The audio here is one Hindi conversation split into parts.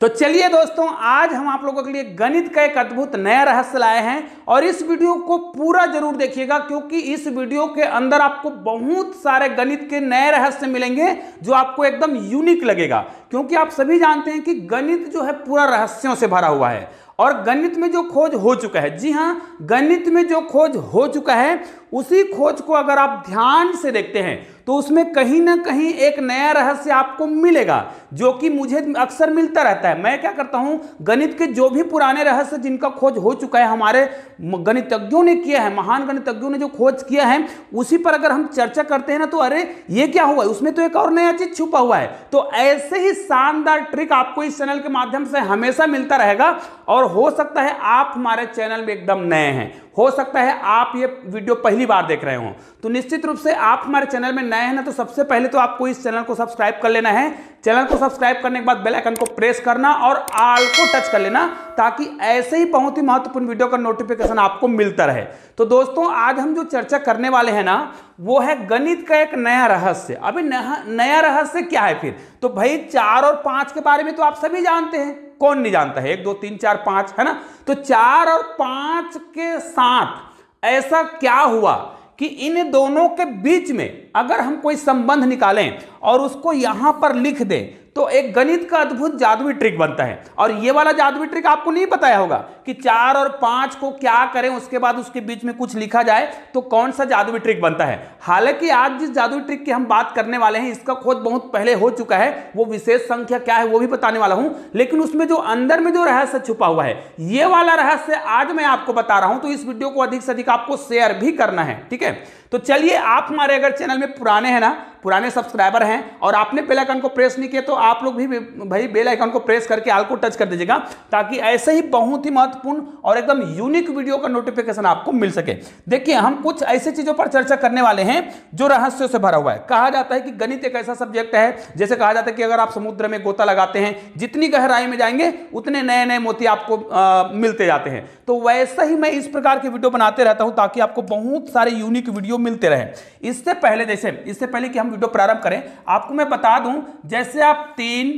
तो चलिए दोस्तों, आज हम आप लोगों के लिए गणित का एक अद्भुत नया रहस्य लाए हैं और इस वीडियो को पूरा ज़रूर देखिएगा क्योंकि इस वीडियो के अंदर आपको बहुत सारे गणित के नए रहस्य मिलेंगे जो आपको एकदम यूनिक लगेगा। क्योंकि आप सभी जानते हैं कि गणित जो है पूरा रहस्यों से भरा हुआ है और गणित में जो खोज हो चुका है, जी हाँ गणित में जो खोज हो चुका है, उसी खोज को अगर आप ध्यान से देखते हैं तो उसमें कहीं ना कहीं एक नया रहस्य आपको मिलेगा, जो कि मुझे अक्सर मिलता रहता है। मैं क्या करता हूँ, गणित के जो भी पुराने रहस्य जिनका खोज हो चुका है, हमारे गणितज्ञों ने किया है, महान गणितज्ञों ने जो खोज किया है, उसी पर अगर हम चर्चा करते हैं ना तो अरे, ये क्या हुआ? उसमें तो एक और नया चीज़ छुपा हुआ है। तो ऐसे ही शानदार ट्रिक आपको इस चैनल के माध्यम से हमेशा मिलता रहेगा, और हो सकता है आप हमारे चैनल में एकदम नए हैं। हो सकता है आप ये वीडियो पहली बार देख रहे हो। तो निश्चित रूप से आप हमारे चैनल में नए हैं ना तो सबसे पहले तो आपको इस चैनल को सब्सक्राइब कर लेना है। चैनल को सब्सक्राइब करने के बाद बेल आइकन को प्रेस करना और आल को टच कर लेना, ताकि ऐसे ही बहुत ही महत्वपूर्ण वीडियो का नोटिफिकेशन आपको मिलता रहे। तो दोस्तों, आज हम जो चर्चा करने वाले हैं ना, वो है गणित का एक नया रहस्य। अभी नया रहस्य क्या है फिर? तो भाई, चार और पाँच के बारे में तो आप सभी जानते हैं। कौन नहीं जानता है? एक, दो, तीन, चार, पाँच, है ना? तो चार और पाँच के साथ ऐसा क्या हुआ कि इन दोनों के बीच में अगर हम कोई संबंध निकालें और उसको यहाँ पर लिख दें तो एक गणित का अद्भुत जादुई ट्रिक बनता है। और ये वाला जादुई ट्रिक आपको नहीं बताया होगा कि चार और पाँच को क्या करें, उसके बाद उसके बीच में कुछ लिखा जाए तो कौन सा जादुई ट्रिक बनता है? हालाँकि आज जिस जादुई ट्रिक की हम बात करने वाले हैं, इसका खोज बहुत पहले हो चुका है, वो विशेष संख्या क्या है, वो भी बताने वाला हूँ। लेकिन उसमें जो अंदर में जो रहस्य छुपा हुआ है, ये वाला रहस्य आज मैं आपको बता रहा हूँ तो इस वीडियो को अधिक से अधिक आपको शेयर भी करना है, ठीक है? तो चलिए, आप हमारे अगर चैनल में पुराने हैं ना पुराने सब्सक्राइबर हैं और आपने बेल आइकन को प्रेस नहीं किया तो आप लोग भी भाई बेल आइकन को प्रेस करके आल को टच कर दीजिएगा ताकि ऐसे ही बहुत ही महत्वपूर्ण और एकदम यूनिक वीडियो का नोटिफिकेशन आपको मिल सके। देखिए हम कुछ ऐसे चीज़ों पर चर्चा करने वाले हैं जो रहस्यों से भरा हुआ है। कहा जाता है कि गणित एक ऐसा सब्जेक्ट है जैसे कहा जाता है कि अगर आप समुद्र में गोता लगाते हैं जितनी गहराई में जाएँगे उतने नए नए मोती आपको आ, मिलते जाते हैं। तो वैसा ही मैं इस प्रकार के वीडियो बनाते रहता हूँ ताकि आपको बहुत सारे यूनिक वीडियो मिलते रहे। इससे पहले जैसे इससे पहले कि हम वीडियो प्रारंभ करें। आपको मैं बता दूँ जैसे आप तीन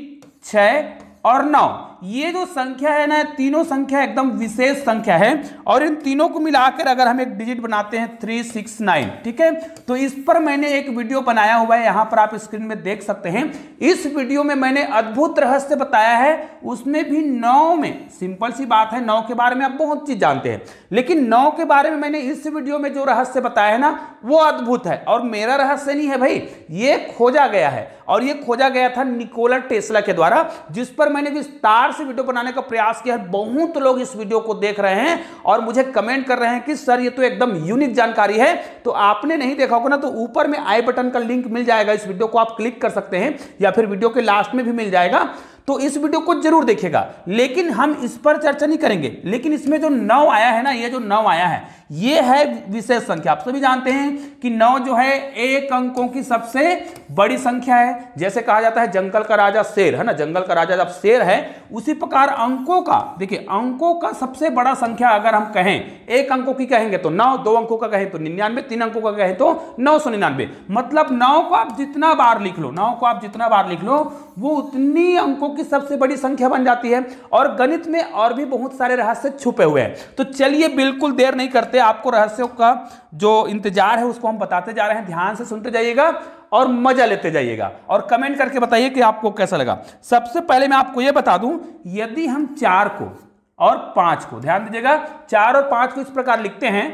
छ और नौ। ये जो संख्या है ना, तीनों संख्या एकदम विशेष संख्या है। और इन तीनों को मिलाकर अगर हम एक डिजिट बनाते हैं थ्री सिक्स नाइन ठीक है? तो इस पर मैंने एक वीडियो बनाया हुआ है, यहाँ पर आप स्क्रीन में देख सकते हैं। इस वीडियो में मैंने अद्भुत रहस्य बताया है। उसमें भी नौ में सिंपल सी बात है, नौ के बारे में आप बहुत चीज़ जानते हैं। लेकिन नौ के बारे में मैंने इस वीडियो में जो रहस्य बताया है ना, वो अद्भुत है। और मेरा रहस्य नहीं है भाई, ये खोजा गया है। और ये खोजा गया था निकोला टेस्ला के द्वारा, जिस पर मैंने विस्तार से वीडियो बनाने का प्रयास किया है। बहुत लोग इस वीडियो को देख रहे हैं और मुझे कमेंट कर रहे हैं कि, सर, ये तो एकदम यूनिक जानकारी है। तो आपने नहीं देखा होगा ना तो ऊपर में आई बटन का लिंक मिल जाएगा। इस वीडियो को आप क्लिक कर सकते हैं या फिर वीडियो के लास्ट में भी मिल जाएगा। तो इस वीडियो को ज़रूर देखेगा। लेकिन हम इस पर चर्चा नहीं करेंगे। लेकिन इसमें जो नौ आया है ना, ये जो नौ आया है, ये है विशेष संख्या। आप सभी जानते हैं कि नौ जो है, एक अंकों की सबसे बड़ी संख्या है। जैसे कहा जाता है, जंगल का राजा शेर, है ना? जंगल का राजा जब शेर है, उसी प्रकार अंकों का, देखिए, अंकों का सबसे बड़ा संख्या अगर हम कहें, एक अंकों की कहेंगे तो नौ, दो अंकों का कहें तो निन्यानवे, तीन अंकों का कहें तो नौ सौ निन्यानवे। मतलब नौ को आप जितना बार लिख लो, नौ को आप जितना बार लिख लो, वो उतनी अंकों की सबसे बड़ी संख्या बन जाती है और गणित में और भी बहुत सारे रहस्य छुपे हुए हैं। तो चलिए बिल्कुल देर नहीं करते, आपको रहस्यों का जो इंतज़ार है उसको हम बताते जा रहे हैं। ध्यान से सुनते जाइएगा और मज़ा लेते जाइएगा। और कमेंट करके बताइए कि आपको कैसा लगा। सबसे पहले मैं आपको यह बता दूँ, यदि हम चार को और पाँच को, ध्यान दीजिएगा, चार और पाँच को इस प्रकार लिखते हैं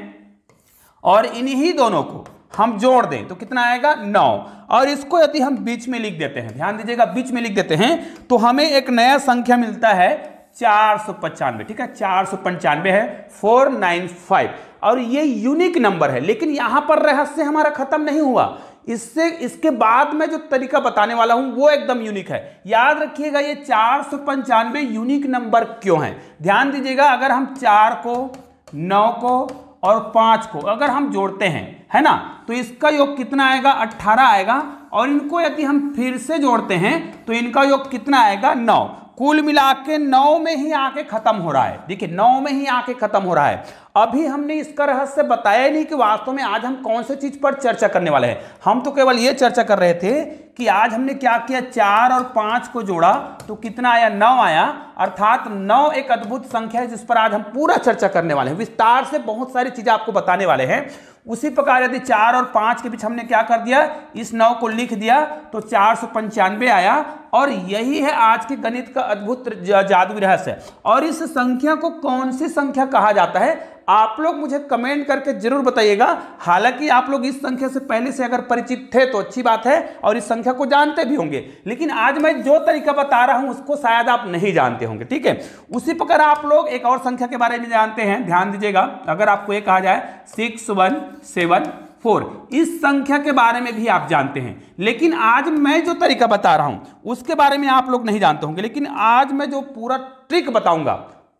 और इन्हीं दोनों को हम जोड़ दें तो कितना आएगा? नौ। और इसको यदि हम बीच में लिख देते हैं, ध्यान दीजिएगा, बीच में लिख देते हैं तो हमें एक नया संख्या मिलता है चार सौ पचानवे, ठीक है? चार सौ पंचानवे है, फोर नाइन फाइव। और ये यूनिक नंबर है, लेकिन यहाँ पर रहस्य हमारा खत्म नहीं हुआ। इससे, इसके बाद में जो तरीका बताने वाला हूँ, वो एकदम यूनिक है। याद रखिएगा, ये चार सौ पंचानवे यूनिक नंबर क्यों है? ध्यान दीजिएगा, अगर हम चार को, नौ को और पाँच को, अगर हम जोड़ते हैं, है ना? तो इसका योग कितना आएगा? अट्ठारह आएगा। और इनको यदि हम फिर से जोड़ते हैं तो इनका योग कितना आएगा? नौ। कुल मिला के नौ में ही आके खत्म हो रहा है। देखिए, नौ में ही आके खत्म हो रहा है। अभी हमने इसका रहस्य बताया नहीं कि वास्तव में आज हम कौन से चीज़ पर चर्चा करने वाले हैं। हम तो केवल ये चर्चा कर रहे थे कि आज हमने क्या किया? चार और पाँच को जोड़ा तो कितना आया? नौ आया। अर्थात नौ एक अद्भुत संख्या है जिस पर आज हम पूरा चर्चा करने वाले हैं। विस्तार से बहुत सारी चीज़ें आपको बताने वाले हैं। उसी प्रकार यदि चार और पाँच के बीच हमने क्या कर दिया, इस नौ को लिख दिया तो चार सौ पंचानवे आया। और यही है आज के गणित का अद्भुत जादू रहस्य। और इस संख्या को कौन सी संख्या कहा जाता है? आप लोग मुझे कमेंट करके ज़रूर बताइएगा। हालाँकि आप लोग इस संख्या से पहले से अगर परिचित थे तो अच्छी बात है और इस संख्या को जानते भी होंगे। लेकिन आज मैं जो तरीका बता रहा हूँ, उसको शायद आप नहीं जानते होंगे, ठीक है? उसी प्रकार आप लोग एक और संख्या के बारे में जानते हैं, ध्यान दीजिएगा। अगर आपको ये कहा जाए, सिक्स वन सेवन फोर। इस संख्या के बारे में भी आप जानते हैं। लेकिन आज मैं जो तरीका बता रहा हूँ, उसके बारे में आप लोग नहीं जानते होंगे। लेकिन आज मैं जो पूरा ट्रिक बताऊँगा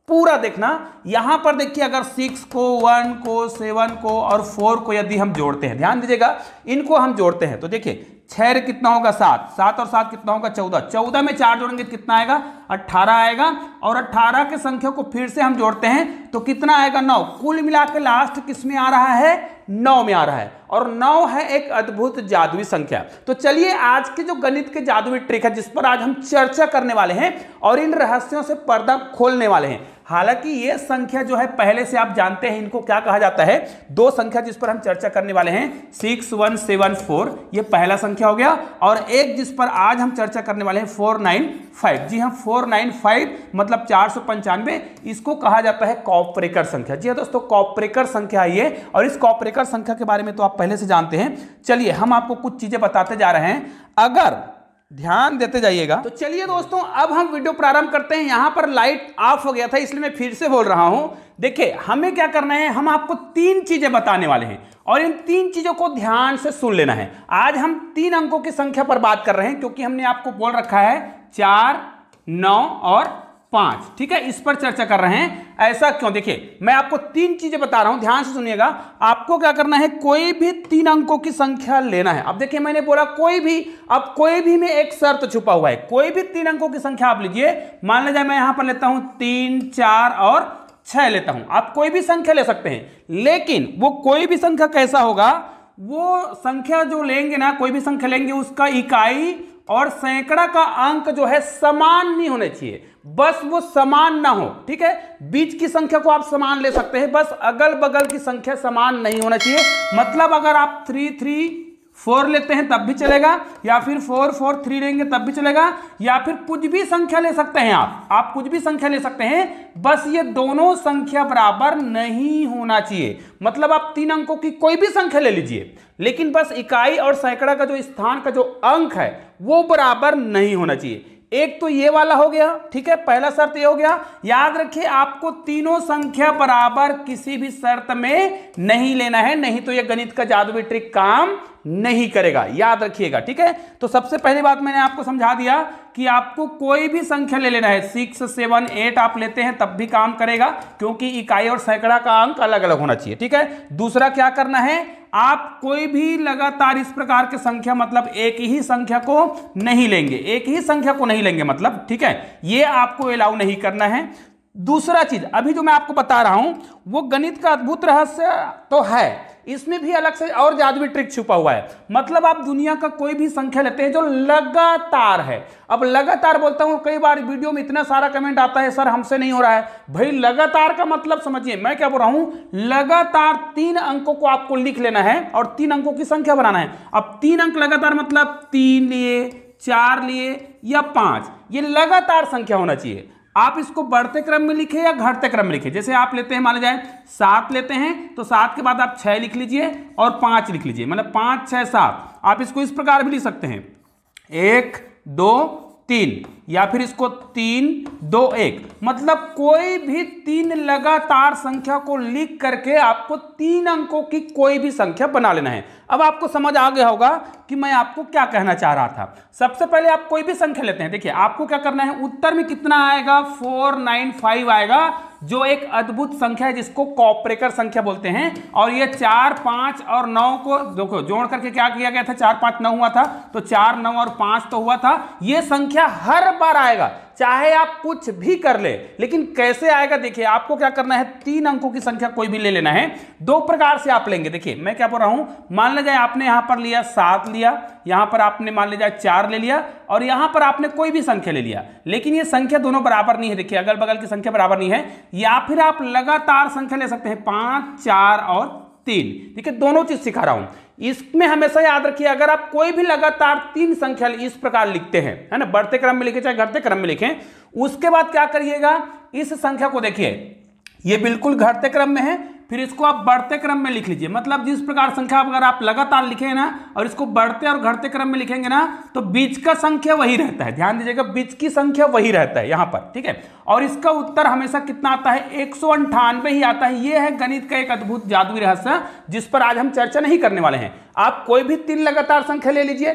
पूरा देखना। यहाँ पर देखिए, अगर सिक्स को वन को सेवन को और फोर को यदि हम जोड़ते हैं, ध्यान दीजिएगा, इनको हम जोड़ते हैं। तो देखिए, छह कितना होगा? सात। सात और सात कितना होगा? चौदह। चौदह में चार जोड़ेंगे, कितना आएगा? अट्ठारह आएगा और अट्ठारह के संख्या को फिर से हम जोड़ते हैं। तो कितना आएगा? नौ। कुल मिला के लास्ट किसमें आ रहा है? नौ में आ रहा है। और नौ है एक अद्भुत जादुई संख्या। तो चलिए, आज के जो गणित के जादुई ट्रिक है, जिस पर आज हम चर्चा करने वाले हैं और इन रहस्यों से पर्दा खोलने वाले हैं हालाँकि ये संख्या जो है, पहले से आप जानते हैं इनको क्या कहा जाता है। दो संख्या जिस पर हम चर्चा करने वाले हैं, सिक्स, वन, सेवन, फोर, ये पहला संख्या हो गया। और एक जिस पर आज हम चर्चा करने वाले हैं, फोर, नाइन, फाइव। जी हाँ फोर, नाइन, फाइव मतलब चार सौ पंचानवे, इसको कहा जाता है कॉपरेकर संख्या। जी हाँ दोस्तों, कॉपरेकर संख्या ये और इस कॉपरेकर संख्या के बारे में तो आप पहले से जानते हैं। चलिए, हम आपको कुछ चीज़ें बताते जा रहे हैं। अगर ध्यान देते जाइएगा। तो चलिए दोस्तों, अब हम वीडियो प्रारंभ करते हैं। यहाँ पर लाइट ऑफ़ हो गया था, इसलिए मैं फिर से बोल रहा हूँ। देखिए, हमें क्या करना है? हम आपको तीन चीज़ें बताने वाले हैं और इन तीन चीज़ों को ध्यान से सुन लेना है। आज हम तीन अंकों की संख्या पर बात कर रहे हैं, क्योंकि हमने आपको बोल रखा है चार, नौ और पाँच। ठीक है? इस पर चर्चा कर रहे हैं। ऐसा क्यों? देखिए, मैं आपको तीन चीज़ें बता रहा हूँ। ध्यान से सुनिएगा। आपको क्या करना है? कोई भी तीन अंकों की संख्या लेना है। अब देखिए, मैंने बोला, कोई भी, अब कोई भी में एक शर्त छुपा हुआ है। कोई भी तीन अंकों की संख्या आप लीजिए मान लीजिए, मैं यहाँ पर लेता हूँ तीन, चार और छह लेता हूँ। आप कोई भी संख्या ले सकते हैं, लेकिन वो कोई भी संख्या कैसा होगा? वो संख्या जो लेंगे ना, कोई भी संख्या लेंगे, उसका इकाई और सैकड़ा का अंक जो है समान नहीं होने चाहिए। बस वो समान ना हो, ठीक है? बीच की संख्या को आप समान ले सकते हैं। बस अगल बगल की संख्या समान नहीं होना चाहिए। मतलब अगर आप थ्री थ्री फोर लेते हैं, तब भी चलेगा। या फिर फोर फोर थ्री लेंगे, तब भी चलेगा। या फिर कुछ भी संख्या ले सकते हैं आप। आप कुछ भी संख्या ले सकते हैं, बस ये दोनों संख्या बराबर नहीं होना चाहिए। मतलब आप तीन अंकों की कोई भी संख्या ले लीजिए। लेकिन बस इकाई और सैकड़ा का जो स्थान का जो अंक है, वो बराबर नहीं होना चाहिए। एक तो ये वाला हो गया, ठीक है, पहला शर्त ये हो गया। याद रखिए, आपको तीनों संख्या बराबर किसी भी शर्त में नहीं लेना है, नहीं तो ये गणित का जादुई ट्रिक काम नहीं करेगा। याद रखिएगा, ठीक है? तो सबसे पहली बात मैंने आपको समझा दिया कि आपको कोई भी संख्या ले लेना है। सिक्स सेवन एट आप लेते हैं, तब भी काम करेगा, क्योंकि इकाई और सैकड़ा का अंक अलग अलग होना चाहिए, ठीक है? दूसरा क्या करना है, आप कोई भी लगातार इस प्रकार के संख्या मतलब एक ही संख्या को नहीं लेंगे। एक ही संख्या को नहीं लेंगे मतलब ठीक है? ये आपको अलाउ नहीं करना है। दूसरा चीज़, अभी जो मैं आपको बता रहा हूँ, वो गणित का अद्भुत रहस्य तो है इसमें भी अलग से और जादुई ट्रिक छुपा हुआ है। मतलब आप दुनिया का कोई भी संख्या लेते हैं जो लगातार है। अब लगातार बोलता हूँ, कई बार वीडियो में इतना सारा कमेंट आता है, सर, हमसे नहीं हो रहा है। भाई, लगातार का मतलब समझिए, मैं क्या बोल रहा हूँ, लगातार तीन अंकों को आपको लिख लेना है और तीन अंकों की संख्या बनाना है। अब तीन अंक लगातार मतलब तीन लिए, चार लिए या पाँच, ये लगातार संख्या होना चाहिए। आप इसको बढ़ते क्रम में लिखे या घटते क्रम में लिखे? जैसे आप लेते हैं, माने जाए सात लेते हैं तो सात के बाद आप छह लिख लीजिए और पाँच लिख लीजिए। मतलब पाँच, छह, सात। आप इसको इस प्रकार भी लिख सकते हैं। एक, दो तीन या फिर इसको तीन, दो, एक। मतलब कोई भी तीन लगातार संख्या को लिख करके आपको तीन अंकों की कोई भी संख्या बना लेना है। अब आपको समझ आ गया होगा कि मैं आपको क्या कहना चाह रहा था। सबसे पहले आप कोई भी संख्या लेते हैं। देखिए, आपको क्या करना है? उत्तर में कितना आएगा? फोर, नाइन, फाइव आएगा। जो एक अद्भुत संख्या है, जिसको कॉपरेकर संख्या बोलते हैं, और ये चार, पाँच और नौ को, देखो, जोड़ करके क्या किया गया था? चार, पाँच, नौ हुआ था तो चार, नौ और पाँच तो हुआ था। ये संख्या हर बार आएगा। चाहे आप कुछ भी कर ले, लेकिन कैसे आएगा देखिए, आपको क्या करना है? तीन अंकों की संख्या कोई भी ले लेना है। दो प्रकार से आप लेंगे। देखिए, मैं क्या बोल रहा हूँ? मान लीजिए आपने यहाँ पर लिया, सात लिया, यहाँ पर आपने मान लीजिए चार ले लिया, और यहाँ पर आपने कोई भी संख्या ले लिया। लेकिन ये संख्या दोनों बराबर नहीं है। देखिए अगल बगल की संख्या बराबर नहीं है। या फिर आप लगातार संख्या ले सकते हैं, पाँच, चार और तीन। ठीक है, दोनों चीज़ सिखा रहा हूँ। इसमें हमेशा याद रखिए, अगर आप कोई भी लगातार तीन संख्या इस प्रकार लिखते हैं, है ना, बढ़ते क्रम में लिखे चाहे घटते क्रम में लिखे, उसके बाद क्या करिएगा, इस संख्या को देखिए। ये बिल्कुल घटते क्रम में है फिर इसको आप बढ़ते क्रम में लिख लीजिए। मतलब जिस प्रकार संख्या अगर आप लगातार लिखे ना, और इसको बढ़ते और घटते क्रम में लिखेंगे ना तो बीच का संख्या वही रहता है। ध्यान दीजिएगा, बीच की संख्या वही रहता है यहाँ पर, ठीक है? और इसका उत्तर हमेशा कितना आता है? एक ही आता है। यह है गणित का एक अद्भुत जादुई रहस्य, जिस पर आज हम चर्चा नहीं करने वाले हैं। आप कोई भी तीन लगातार संख्या ले लीजिए।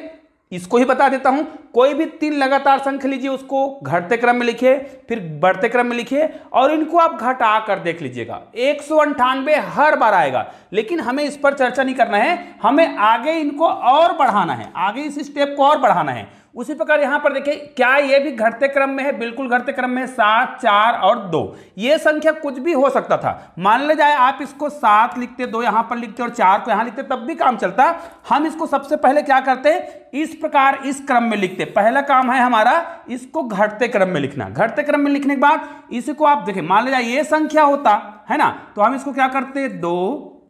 इसको ही बता देता हूँ, कोई भी तीन लगातार संख्या लीजिए, उसको घटते क्रम में लिखिए, फिर बढ़ते क्रम में लिखिए, और इनको आप घटा कर देख लीजिएगा। एक हर बार आएगा, लेकिन हमें इस पर चर्चा नहीं करना है, हमें आगे इनको और बढ़ाना है, आगे इस स्टेप को और बढ़ाना है। उसी प्रकार यहाँ पर देखिए, क्या ये भी घटते क्रम में है? बिल्कुल घटते क्रम में सात, चार और दो। ये संख्या कुछ भी हो सकता था। मान ले जाए, आप इसको सात लिखते, दो यहाँ पर लिखते और चार को यहाँ लिखते, तब भी काम चलता। हम इसको सबसे पहले क्या करते? इस प्रकार इस क्रम में लिखते। पहला काम है हमारा इसको घटते क्रम में लिखना। घटते क्रम में लिखने के बाद इसको आप देखें मान ले जाए ये संख्या होता, है ना? तो हम इसको क्या करते? दो,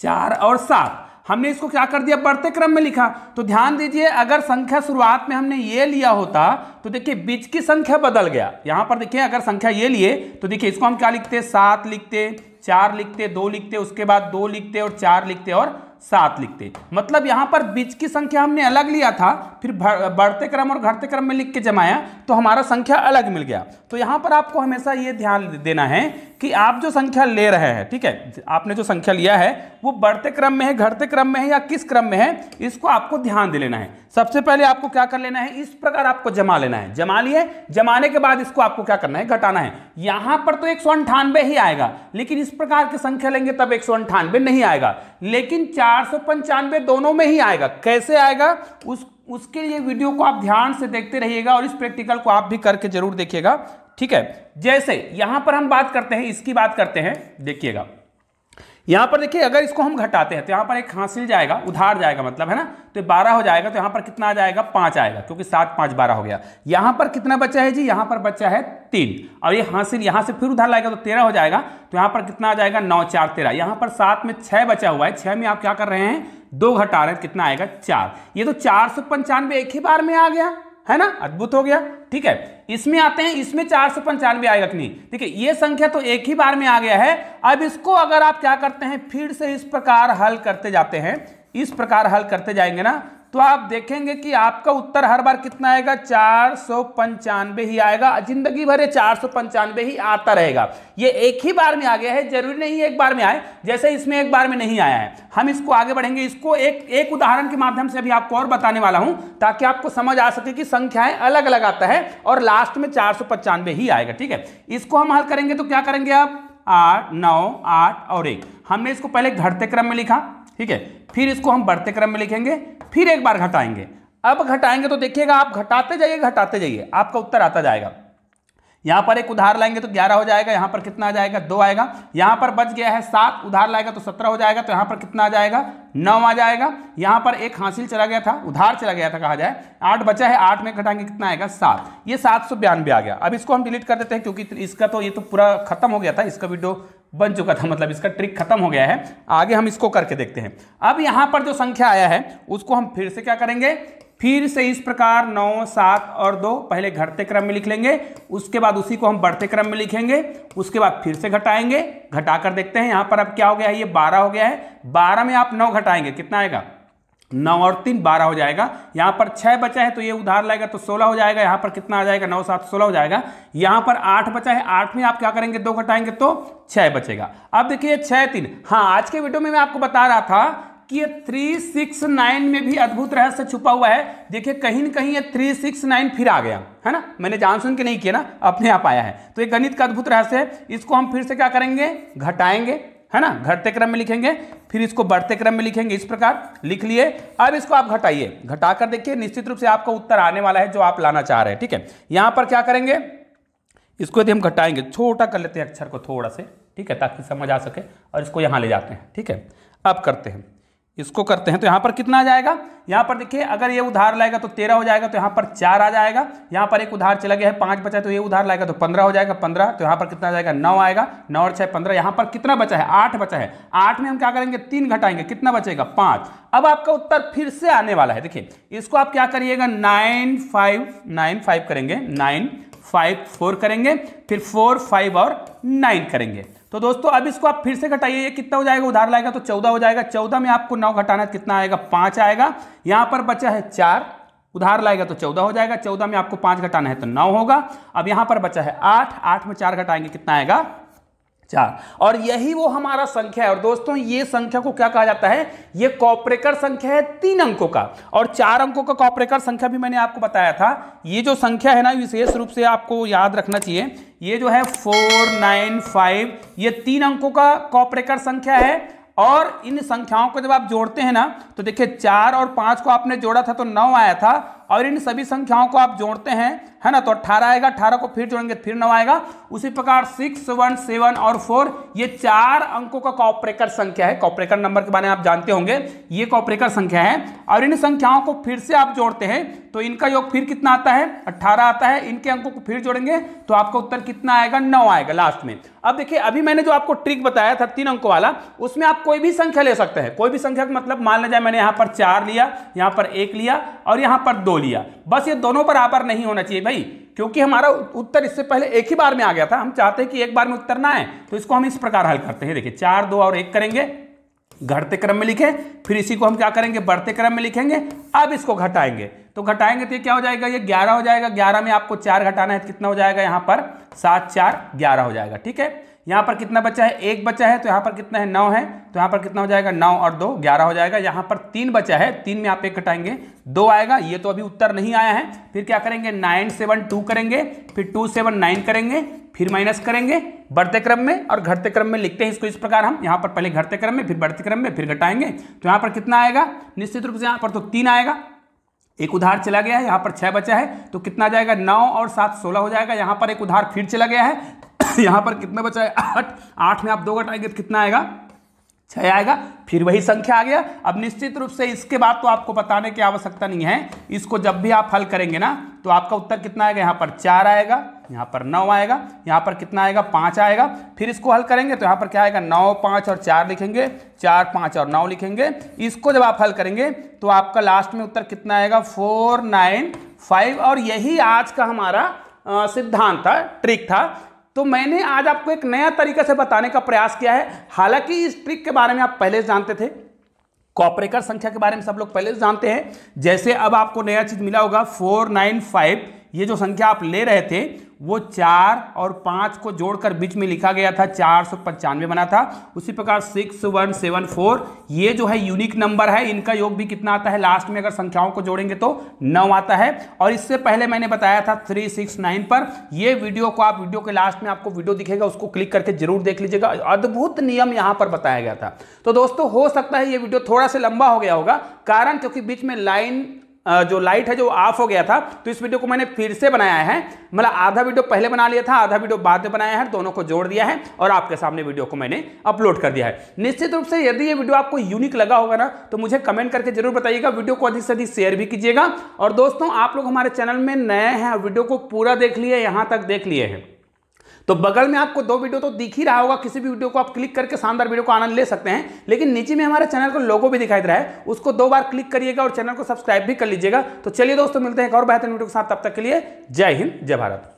चार और सात। हमने इसको क्या कर दिया? बढ़ते क्रम में लिखा। तो ध्यान दीजिए, अगर संख्या शुरुआत में हमने ये लिया होता तो देखिए बीच की संख्या बदल गया। यहाँ पर देखिए, अगर संख्या ये लिए तो देखिए इसको हम क्या लिखते? सात लिखते, चार लिखते, दो लिखते, उसके बाद दो लिखते और चार लिखते और सात लिखते। मतलब यहाँ पर बीच की संख्या हमने अलग लिया था, फिर बढ़ते क्रम और घटते क्रम में लिख के जमाया तो हमारा संख्या अलग मिल गया। तो यहाँ पर आपको हमेशा ये ध्यान देना है कि आप जो संख्या ले रहे हैं, ठीक है, आपने जो संख्या लिया है, वो बढ़ते क्रम में है, घटते क्रम में है या किस क्रम में है, इसको आपको ध्यान दे लेना है। सबसे पहले आपको क्या कर लेना है, इस प्रकार आपको जमा लेना है। जमा लिए, जमाने के बाद इसको आपको क्या करना है, घटाना है। यहाँ पर तो एक ही आएगा, लेकिन इस प्रकार की संख्या लेंगे तब एक नहीं आएगा। लेकिन चार दोनों में ही आएगा। कैसे आएगा? उस, उसके लिए वीडियो को आप ध्यान से देखते रहिएगा और इस प्रैक्टिकल को आप भी करके ज़रूर देखिएगा। ठीक है? जैसे, यहाँ पर हम बात करते हैं, इसकी बात करते हैं, देखिएगा। यहाँ पर देखिए, अगर इसको हम घटाते हैं तो यहाँ पर एक हासिल जाएगा, उधार जाएगा मतलब है ना? तो बारह हो जाएगा तो यहाँ पर कितना आ जाएगा? पाँच आएगा, क्योंकि सात, पाँच, बारह हो गया। यहाँ पर कितना बचा है जी? यहाँ पर बचा है तीन। और ये हासिल यहाँ से फिर उधार लाएगा तो तेरह हो जाएगा तो यहाँ पर कितना आ जाएगा? नौ, चार, तेरह। यहाँ पर सात में छह बचा हुआ है। छह में आप क्या कर रहे हैं? दो घटा रहे हैं कितना आएगा? चार। ये तो चार सौ पंचानवे एक ही बार में आ गया। है ना? अद्भुत हो गया। ठीक है? इसमें आते हैं, इसमें चार सौ पंचानवे आएगा कि नहीं है, ये संख्या तो एक ही बार में आ गया है। अब इसको अगर आप क्या करते हैं, फिर से इस प्रकार हल करते जाते हैं, इस प्रकार हल करते जाएँगे ना तो आप देखेंगे कि आपका उत्तर हर बार कितना आएगा? चार सौ पंचानवे ही आएगा। ज़िंदगी भर ये चार सौ पंचानवे ही आता रहेगा। ये एक ही बार में आ गया है, ज़रूरी नहीं एक बार में आए, जैसे इसमें एक बार में नहीं आया है। हम इसको आगे बढ़ेंगे। इसको एक एक उदाहरण के माध्यम से अभी आपको और बताने वाला हूँ, ताकि आपको समझ आ सके कि संख्याएँ अलग अलग आता है और लास्ट में चार सौ पंचानवे ही आएगा, ठीक है? इसको हम हल करेंगे तो क्या करेंगे आप? आठ, नौ, आठ और एक। हमने इसको पहले घटते क्रम में लिखा, ठीक है? फिर इसको हम बढ़ते क्रम में लिखेंगे। फिर एक बार घटाएँगे। अब घटाएँगे तो देखिएगा, आप घटाते जाइए घटाते जाइए, आपका उत्तर आता जाएगा। यहाँ पर एक उधार लाएँगे तो ग्यारह हो जाएगा, यहाँ पर कितना आ जाएगा? दो आएगा। यहाँ पर बच गया है सात, उधार लाएगा तो सत्रह हो जाएगा तो यहाँ पर कितना आ जाएगा? नौ आ जाएगा। यहाँ पर एक हासिल चला गया था, उधार चला गया था, कहा जाए। आठ बचा है, आठ में घटाएँगे, कितना आएगा? सात। ये सात सौ बयानवे आ गया। अब इसको हम डिलीट कर देते हैं, क्योंकि इसका तो ये तो पूरा खत्म हो गया था, इसका वीडियो बन चुका था मतलब इसका ट्रिक खत्म हो गया है। आगे हम इसको करके देखते हैं। अब यहाँ पर जो संख्या आया है, उसको हम फिर से क्या करेंगे? फिर से इस प्रकार नौ, सात और दो, पहले घटते क्रम में लिख लेंगे, उसके बाद उसी को हम बढ़ते क्रम में लिखेंगे, उसके बाद फिर से घटाएँगे, घटाकर देखते हैं यहाँ पर अब क्या हो गया है, ये बारह हो गया है। बारह में आप नौ घटाएँगे, कितना आएगा? नौ और तीन बारह हो जाएगा। यहाँ पर छह बचा है तो ये उधार लाएगा तो सोलह हो जाएगा। यहाँ पर कितना आ जाएगा? नौ, सात, सोलह हो जाएगा। यहाँ पर आठ बचा है। आठ में आप क्या करेंगे? दो घटाएँगे तो छह बचेगा। अब देखिए छह, तीन। हाँ आज के वीडियो में मैं आपको बता रहा था कि ये थ्री सिक्स नाइन में भी अद्भुत रहस्य छुपा हुआ है। देखिए, कहीं ना कहीं ये थ्री सिक्स नाइन फिर आ गया, है ना? मैंने जान सुन के नहीं किया ना, अपने आप आया है। तो ये गणित का अद्भुत रहस्य है। इसको हम फिर से क्या करेंगे? घटाएँगे। है ना? घटते क्रम में लिखेंगे, फिर इसको बढ़ते क्रम में लिखेंगे, इस प्रकार लिख लिए। अब इसको आप घटाइए। घटाकर देखिए, निश्चित रूप से आपका उत्तर आने वाला है जो आप लाना चाह रहे हैं, ठीक है? यहाँ पर क्या करेंगे? इसको यदि हम घटाएँगे, छोटा कर लेते हैं अक्षर को थोड़ा से, ठीक है? ताकि समझ आ सके, और इसको यहाँ ले जाते हैं, ठीक है? अब करते हैं। इसको करते हैं तो यहाँ पर कितना आ जाएगा? यहाँ पर देखिए, अगर ये उधार लाएगा तो तेरह हो जाएगा तो यहाँ पर चार आ जाएगा। यहाँ पर एक उधार चला गया है, पाँच बचा है तो ये उधार लाएगा तो पंद्रह हो जाएगा, पंद्रह तो यहाँ पर कितना आ जाएगा? नौ आएगा, नौ और छः पंद्रह, यहाँ पर कितना बचा है? आठ बचा है। आठ में हम क्या करेंगे? तीन घटाएँगे, कितना बचेगा? पाँच। अब आपका उत्तर फिर से आने वाला है, देखिए, इसको आप क्या करिएगा? नाइन फाइव नाइन फाइव करेंगे, नाइन फाइव फोर करेंगे, फिर फोर, फाइव और नाइन करेंगे। तो दोस्तों, अब इसको आप फिर से घटाइए। ये कितना हो जाएगा? उधार लाएगा तो चौदह हो जाएगा। चौदह में आपको नौ घटाना कितना आएगा? पाँच आएगा। यहाँ पर बचा है चार। उधार लाएगा तो चौदह हो जाएगा। चौदह में आपको पाँच घटाना है तो नौ होगा। अब यहाँ पर बचा है आठ। आठ में चार घटाएँगे, कितना आएगा? चार। और यही वो हमारा संख्या है। और दोस्तों, ये संख्या को क्या कहा जाता है? ये कॉपरेकर संख्या है तीन अंकों का। और चार अंकों का कॉपरेकर संख्या भी मैंने आपको बताया था। ये जो संख्या है ना विशेष रूप से आपको याद रखना चाहिए। ये जो है फोर, नाइन, फाइव, ये तीन अंकों का कॉपरेकर संख्या है। और इन संख्याओं को जब आप जोड़ते हैं ना तो देखिए, चार और पाँच को आपने जोड़ा था तो नौ आया था। और इन सभी संख्याओं को आप जोड़ते हैं, है ना? तो अट्ठारह आएगा, अट्ठारह को फिर जोड़ेंगे, फिर नौ आएगा। उसी प्रकार सिक्स वन सेवन और फोर ये चार अंकों का कॉपरेकर संख्या है। कॉपरेकर नंबर के बारे में आप जानते होंगे, ये कॉपरेकर संख्या है। और इन संख्याओं को फिर से आप जोड़ते हैं तो इनका योग फिर कितना आता है? अट्ठारह आता है, इनके अंकों को फिर जोड़ेंगे तो आपका उत्तर कितना आएगा? नौ आएगा लास्ट में। अब देखिए, अभी मैंने जो आपको ट्रिक बताया था, तीन अंकों वाला, उसमें आप कोई भी संख्या ले सकते हैं। कोई भी संख्या मतलब मान लिया मैंने यहाँ पर चार लिया, यहाँ पर एक लिया, और यहाँ पर दो लिया। बस ये दोनों बराबर नहीं होना चाहिए भाई, क्योंकि हमारा उत्तर इससे पहले एक ही बार में आ गया था। हम चाहते हैं कि एक बार में उत्तर ना आए तो इसको हम इस प्रकार हल करते हैं। देखिए, चार, दो और एक करेंगे, घटते क्रम में लिखे, फिर इसी को हम क्या करेंगे, बढ़ते क्रम में लिखेंगे, अब इसको घटाएँगे। तो घटाएँगे तो क्या हो जाएगा, ये ग्यारह हो जाएगा, ग्यारह में आपको चार घटाना है तो कितना हो जाएगा यहाँ पर? सात, चार, ग्यारह हो जाएगा, ठीक है? यहाँ पर कितना बचा है? एक बचा है तो यहाँ पर कितना है? नौ है। तो यहाँ पर कितना हो जाएगा? नौ और दो, ग्यारह हो जाएगा। यहाँ पर तीन बचा है। तीन में आप एक घटाएँगे। दो आएगा। ये तो अभी उत्तर नहीं आया है। फिर क्या करेंगे? नाइन, सेवन, टू करेंगे। फिर टू, सेवन, नाइन करेंगे। फिर माइनस करेंगे। बढ़ते क्रम में और घटते क्रम में लिखते हैं इसको इस प्रकार हम। यहाँ पर पहले घटते क्रम में, फिर बढ़ते क्रम में, फिर घटाएँगे। तो यहाँ पर कितना आएगा? निश्चित रूप से यहाँ पर तो तीन आएगा। एक उधार चला गया है। यहाँ पर छह बचा है। तो कितना जाएगा? नौ और सात, सोलह हो जाएगा। यहाँ पर एक उधार फिर चला गया है। यहाँ पर कितना बचा है? आठ। आठ में आप दो घटाएँगे तो कितना आएगा? छह आएगा। फिर वही संख्या आ गया। अब निश्चित रूप से इसके बाद तो आपको बताने की आवश्यकता नहीं है। इसको जब भी आप हल करेंगे ना तो आपका उत्तर कितना आएगा? यहाँ पर चार आएगा, यहाँ पर नौ आएगा, यहाँ पर कितना आएगा? पाँच आएगा। फिर इसको हल करेंगे तो यहाँ पर क्या आएगा? नौ, पाँच और चार लिखेंगे। चार, पाँच और नौ लिखेंगे। इसको जब आप हल करेंगे तो आपका लास्ट में उत्तर कितना आएगा? फोर, नाइन, फाइव और यही आज का हमारा सिद्धांत था ट्रिक था। तो मैंने आज आपको एक नया तरीके से बताने का प्रयास किया है। हालाँकि इस ट्रिक के बारे में आप पहले जानते थे। कॉपरेकर संख्या के बारे में सब लोग पहले से जानते हैं। जैसे अब आपको नया चीज़ मिला होगा, फोर नाइन फाइव। ये जो संख्या आप ले रहे थे वो चार और पाँच को जोड़कर बीच में लिखा गया था, चार सौ पंचानवे बना था। उसी प्रकार सिक्स वन सेवन फोर, ये जो है यूनिक नंबर है, इनका योग भी कितना आता है, लास्ट में अगर संख्याओं को जोड़ेंगे तो नौ आता है। और इससे पहले मैंने बताया था थ्री सिक्स नाइन पर, ये वीडियो को आप वीडियो के लास्ट में आपको वीडियो दिखेगा, उसको क्लिक करके ज़रूर देख लीजिएगा। अद्भुत नियम यहाँ पर बताया गया था। तो दोस्तों, हो सकता है ये वीडियो थोड़ा सा लंबा हो गया होगा, कारण क्योंकि बीच में लाइन जो लाइट है जो ऑफ़ हो गया था तो इस वीडियो को मैंने फिर से बनाया है। मतलब आधा वीडियो पहले बना लिया था, आधा वीडियो बाद में बनाया है, दोनों को जोड़ दिया है और आपके सामने वीडियो को मैंने अपलोड कर दिया है। निश्चित रूप से यदि ये वीडियो आपको यूनिक लगा होगा ना तो मुझे कमेंट करके ज़रूर बताइएगा। वीडियो को अधिक से अधिक शेयर भी कीजिएगा। और दोस्तों, आप लोग हमारे चैनल में नए हैं वीडियो को पूरा देख लिए यहाँ तक देख लिए हैं। तो बगल में आपको दो वीडियो तो दिख ही रहा होगा, किसी भी वीडियो को आप क्लिक करके शानदार वीडियो को आनंद ले सकते हैं। लेकिन नीचे में हमारे चैनल को लोगो भी दिखाई दे रहा है, उसको दो बार क्लिक करिएगा और चैनल को सब्सक्राइब भी कर लीजिएगा। तो चलिए दोस्तों, मिलते हैं एक और बेहतर वीडियो के साथ, तब तक के लिए जय हिंद, जय भारत।